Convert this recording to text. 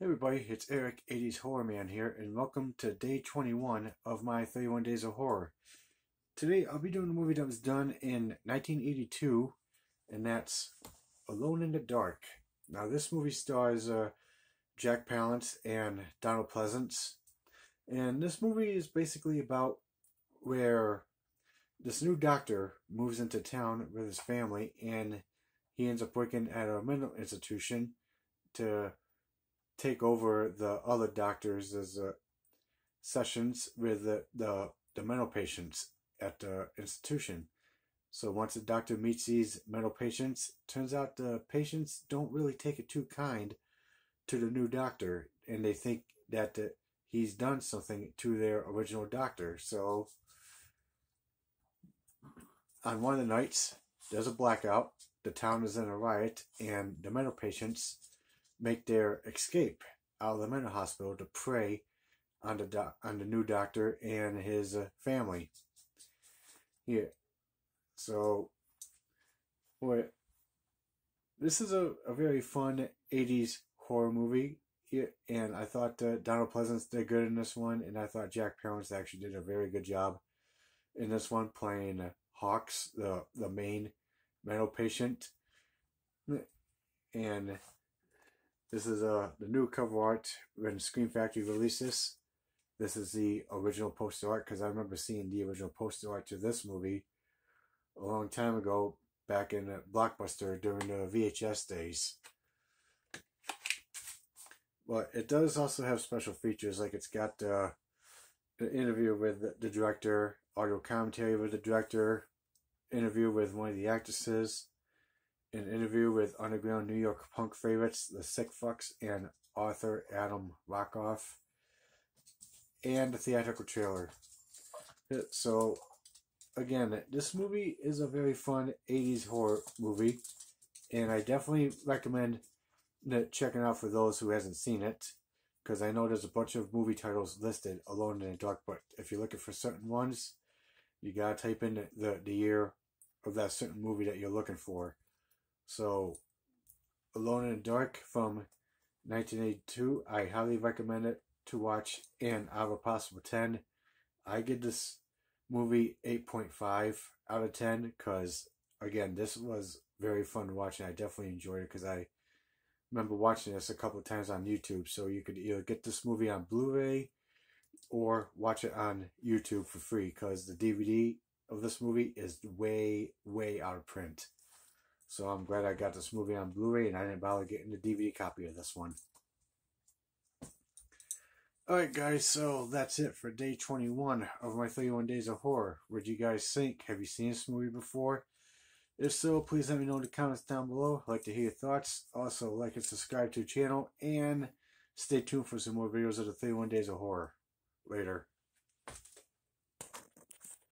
Hey everybody, it's Eric, 80s Horror Man here, and welcome to day 21 of my 31 Days of Horror. Today I'll be doing a movie that was done in 1982, and that's Alone in the Dark. Now this movie stars uh, Jack Palance and Donald Pleasence, and this movie is basically about where this new doctor moves into town with his family, and he ends up working at a mental institution to take over the other doctors as uh, sessions with the, the, the mental patients at the institution. So once the doctor meets these mental patients, turns out the patients don't really take it too kind to the new doctor, and they think that the, he's done something to their original doctor. So on one of the nights, there's a blackout. The town is in a riot, and the mental patients make their escape out of the mental hospital to prey on the doc- on the new doctor and his uh, family. Yeah, so what? This is a, a very fun '80s horror movie, yeah, and I thought uh, Donald Pleasence did good in this one, and I thought Jack Palance actually did a very good job in this one, playing uh, Hawkes, the the main mental patient, and this is uh, the new cover art when Scream Factory released this. This is the original poster art because I remember seeing the original poster art to this movie a long time ago back in Blockbuster during the VHS days. But it does also have special features like it's got uh, an interview with the director, audio commentary with the director, interview with one of the actresses, an interview with underground New York punk favorites, the Sick Fucks, and author Adam Rockoff, and a theatrical trailer. Uh, so, again, this movie is a very fun 80s horror movie, and I definitely recommend checking out for those who hasn't seen it, because I know there's a bunch of movie titles listed Alone in the Dark, but if you're looking for certain ones, you gotta type in the, the year of that certain movie that you're looking for. So, Alone in the Dark from 1982, I highly recommend it to watch. And out of possible 10, I give this movie 8.5 out of 10 because, again, this was very fun to watch and I definitely enjoyed it because I remember watching this a couple of times on YouTube. So you could either get this movie on Blu ray or watch it on YouTube for free because the DVD of this movie is way, way out of print. So I'm glad I got this movie on Blu-ray and I didn't bother getting the DVD copy of this one. Alright guys, so that's it for day 21 of my 31 Days of Horror. What do you guys think? Have you seen this movie before? If so, please let me know in the comments down below. I'd like to hear your thoughts. Also, like and subscribe to the channel. And stay tuned for some more videos of the 31 Days of Horror. Later.